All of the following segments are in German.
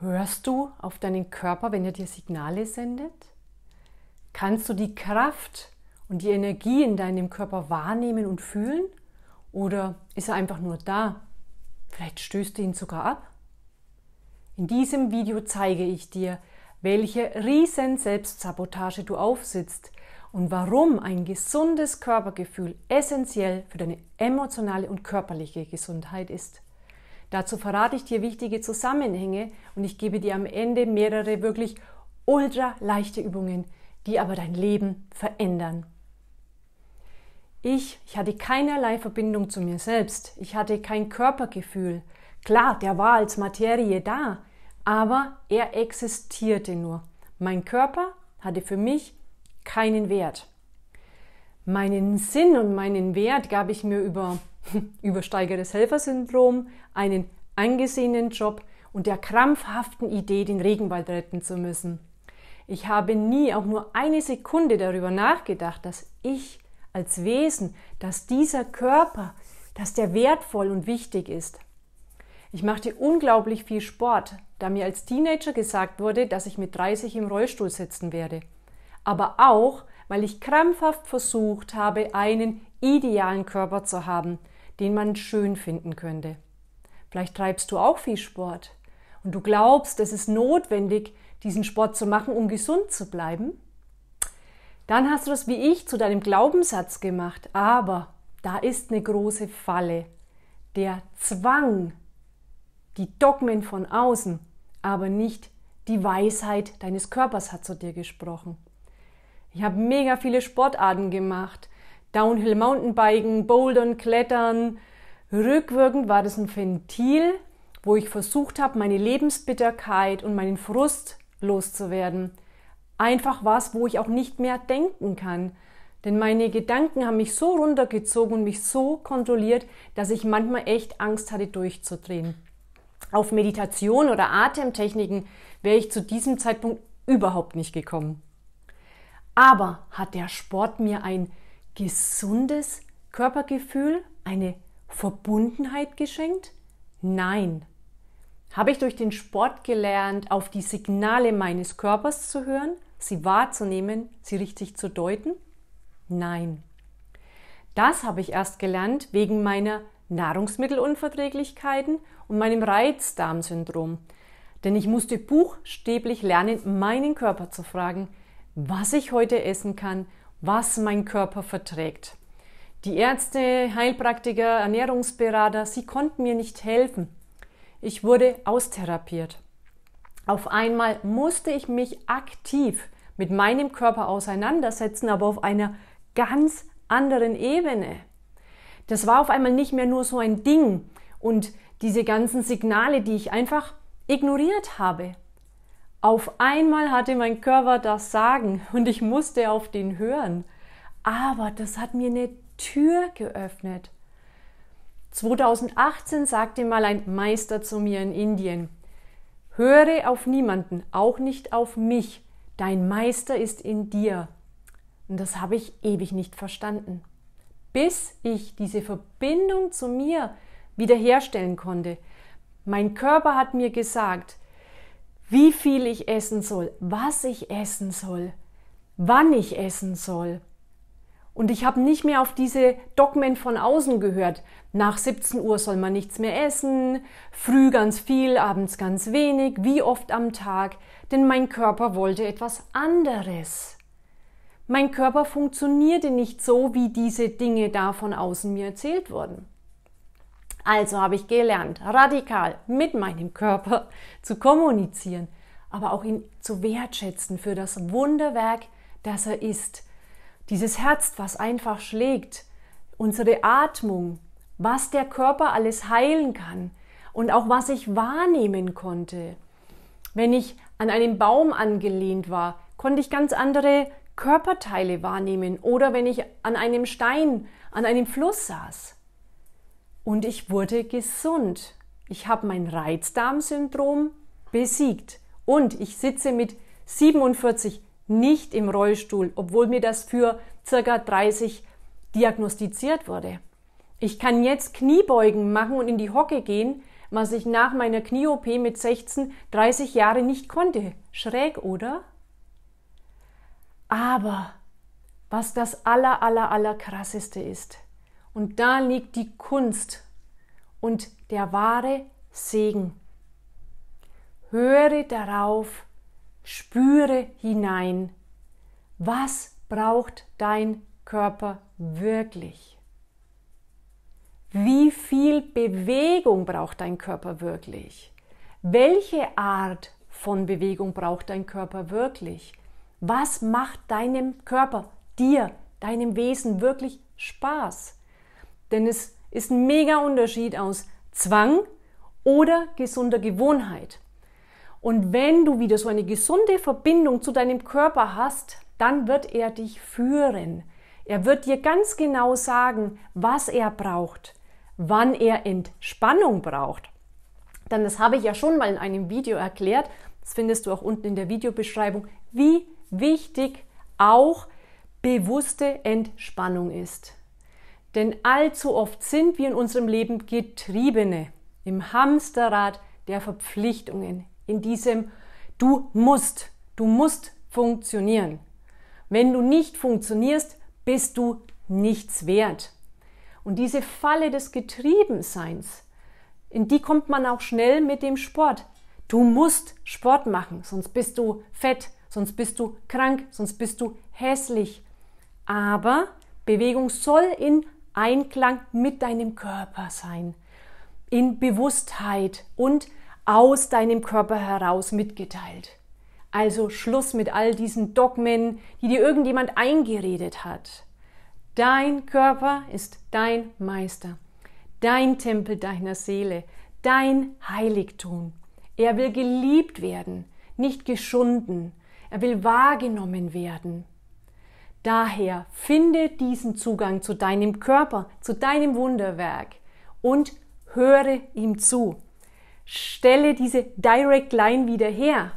Hörst du auf deinen Körper, wenn er dir Signale sendet? Kannst du die Kraft und die Energie in deinem Körper wahrnehmen und fühlen? Oder ist er einfach nur da? Vielleicht stößt du ihn sogar ab? In diesem Video zeige ich dir, welche riesen Selbstsabotage du aufsitzt und warum ein gesundes Körpergefühl essentiell für deine emotionale und körperliche Gesundheit ist. Dazu verrate ich dir wichtige Zusammenhänge und ich gebe dir am Ende mehrere wirklich ultra leichte Übungen, die aber dein Leben verändern. Ich, ich hatte keinerlei Verbindung zu mir selbst. Ich hatte kein Körpergefühl. Klar, der war als Materie da, aber er existierte nur. Mein Körper hatte für mich keinen Wert. Meinen Sinn und meinen Wert gab ich mir über übersteigertes Helfersyndrom, einen angesehenen Job und der krampfhaften Idee, den Regenwald retten zu müssen. Ich habe nie auch nur eine Sekunde darüber nachgedacht, dass ich als Wesen, dass dieser Körper, dass der wertvoll und wichtig ist. Ich machte unglaublich viel Sport, da mir als Teenager gesagt wurde, dass ich mit 30 im Rollstuhl sitzen werde. Aber auch, weil ich krampfhaft versucht habe, einen idealen Körper zu haben, den man schön finden könnte. Vielleicht treibst du auch viel Sport und du glaubst, es ist notwendig, diesen Sport zu machen, um gesund zu bleiben. Dann hast du das wie ich zu deinem Glaubenssatz gemacht, aber da ist eine große Falle. Der Zwang, die Dogmen von außen, aber nicht die Weisheit deines Körpers hat zu dir gesprochen. Ich habe mega viele Sportarten gemacht. Downhill Mountainbiken, Bouldern, Klettern. Rückwirkend war das ein Ventil, wo ich versucht habe, meine Lebensbitterkeit und meinen Frust loszuwerden. Einfach was, wo ich auch nicht mehr denken kann. Denn meine Gedanken haben mich so runtergezogen und mich so kontrolliert, dass ich manchmal echt Angst hatte, durchzudrehen. Auf Meditation oder Atemtechniken wäre ich zu diesem Zeitpunkt überhaupt nicht gekommen. Aber hat der Sport mir ein gesundes Körpergefühl, eine Verbundenheit geschenkt? Nein. Habe ich durch den Sport gelernt, auf die Signale meines Körpers zu hören, sie wahrzunehmen, sie richtig zu deuten? Nein. Das habe ich erst gelernt wegen meiner Nahrungsmittelunverträglichkeiten und meinem Reizdarmsyndrom. Denn ich musste buchstäblich lernen, meinen Körper zu fragen, was ich heute essen kann, was mein Körper verträgt. Die Ärzte, Heilpraktiker, Ernährungsberater, sie konnten mir nicht helfen. Ich wurde austherapiert. Auf einmal musste ich mich aktiv mit meinem Körper auseinandersetzen, aber auf einer ganz anderen Ebene. Das war auf einmal nicht mehr nur so ein Ding und diese ganzen Signale, die ich einfach ignoriert habe. Auf einmal hatte mein Körper das Sagen und ich musste auf den hören. Aber das hat mir eine Tür geöffnet. 2018 sagte mal ein Meister zu mir in Indien, höre auf niemanden, auch nicht auf mich, dein Meister ist in dir. Und das habe ich ewig nicht verstanden bis ich diese Verbindung zu mir wiederherstellen konnte. Mein Körper hat mir gesagt, wie viel ich essen soll, was ich essen soll, wann ich essen soll. Und ich habe nicht mehr auf diese Dogmen von außen gehört. Nach 17 Uhr soll man nichts mehr essen, früh ganz viel, abends ganz wenig, wie oft am Tag, denn mein Körper wollte etwas anderes. Mein Körper funktionierte nicht so, wie diese Dinge da von außen mir erzählt wurden. Also habe ich gelernt, radikal mit meinem Körper zu kommunizieren, aber auch ihn zu wertschätzen für das Wunderwerk, das er ist. Dieses Herz, was einfach schlägt, unsere Atmung, was der Körper alles heilen kann und auch was ich wahrnehmen konnte. Wenn ich an einem Baum angelehnt war, konnte ich ganz andere Körperteile wahrnehmen oder wenn ich an einem Stein, an einem Fluss saß. Und ich wurde gesund. Ich habe mein Reizdarmsyndrom besiegt und ich sitze mit 47 nicht im Rollstuhl, obwohl mir das für circa 30 diagnostiziert wurde. Ich kann jetzt Kniebeugen machen und in die Hocke gehen, was ich nach meiner Knie-OP mit 16, 30 Jahren nicht konnte. Schräg, oder? Aber was das aller, aller, aller krasseste ist, und da liegt die Kunst und der wahre Segen. Höre darauf, spüre hinein, was braucht dein Körper wirklich? Wie viel Bewegung braucht dein Körper wirklich? Welche Art von Bewegung braucht dein Körper wirklich? Was macht deinem Körper, dir, deinem Wesen wirklich Spaß? Denn es ist ein mega Unterschied aus Zwang oder gesunder Gewohnheit. Und wenn du wieder so eine gesunde Verbindung zu deinem Körper hast, dann wird er dich führen. Er wird dir ganz genau sagen, was er braucht, wann er Entspannung braucht. Denn das habe ich ja schon mal in einem Video erklärt. Das findest du auch unten in der Videobeschreibung, wie wichtig auch bewusste Entspannung ist. Denn allzu oft sind wir in unserem Leben Getriebene, im Hamsterrad der Verpflichtungen, in diesem Du musst, du musst funktionieren. Wenn du nicht funktionierst, bist du nichts wert. Und diese Falle des Getriebenseins, in die kommt man auch schnell mit dem Sport. Du musst Sport machen, sonst bist du fett, sonst bist du krank, sonst bist du hässlich. Aber Bewegung soll in Einklang mit deinem Körper sein, in Bewusstheit und aus deinem Körper heraus mitgeteilt. Also Schluss mit all diesen Dogmen, die dir irgendjemand eingeredet hat. Dein Körper ist dein Meister, dein Tempel deiner Seele, dein Heiligtum. Er will geliebt werden, nicht geschunden. Er will wahrgenommen werden. Daher finde diesen Zugang zu deinem Körper, zu deinem Wunderwerk und höre ihm zu. Stelle diese Direct Line wieder her.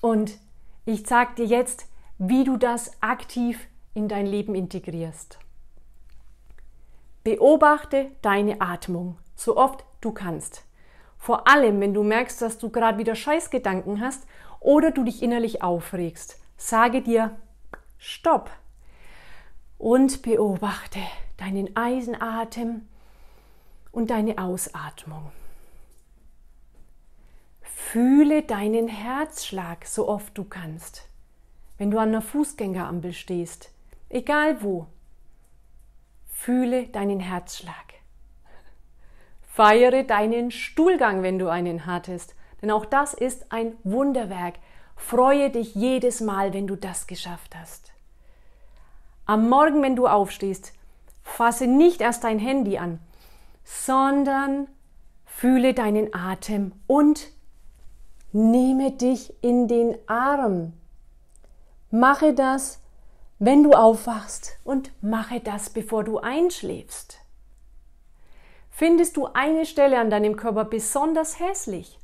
Und ich sage dir jetzt, wie du das aktiv in dein Leben integrierst. Beobachte deine Atmung, so oft du kannst. Vor allem, wenn du merkst, dass du gerade wieder Scheißgedanken hast oder du dich innerlich aufregst. Sage dir, Stopp und beobachte deinen Eisenatem und deine Ausatmung. Fühle deinen Herzschlag so oft du kannst. Wenn du an einer Fußgängerampel stehst, egal wo, fühle deinen Herzschlag. Feiere deinen Stuhlgang, wenn du einen hattest, denn auch das ist ein Wunderwerk. Freue dich jedes Mal, wenn du das geschafft hast. Am Morgen, wenn du aufstehst, fasse nicht erst dein Handy an, sondern fühle deinen Atem und nehme dich in den Arm. Mache das, wenn du aufwachst und mache das, bevor du einschläfst. Findest du eine Stelle an deinem Körper besonders hässlich,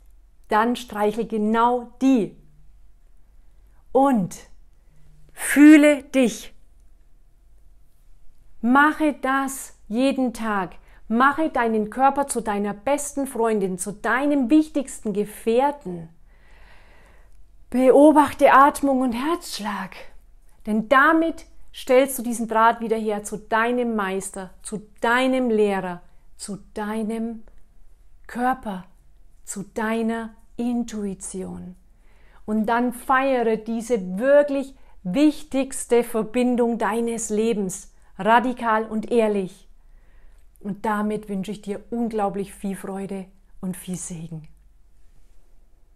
dann streichel genau die. Und fühle dich. Mache das jeden Tag. Mache deinen Körper zu deiner besten Freundin, zu deinem wichtigsten Gefährten. Beobachte Atmung und Herzschlag, denn damit stellst du diesen Draht wieder her zu deinem Meister, zu deinem Lehrer, zu deinem Körper, zu deiner Intuition. Und dann feiere diese wirklich wichtigste Verbindung deines Lebens, radikal und ehrlich. Und damit wünsche ich dir unglaublich viel Freude und viel Segen.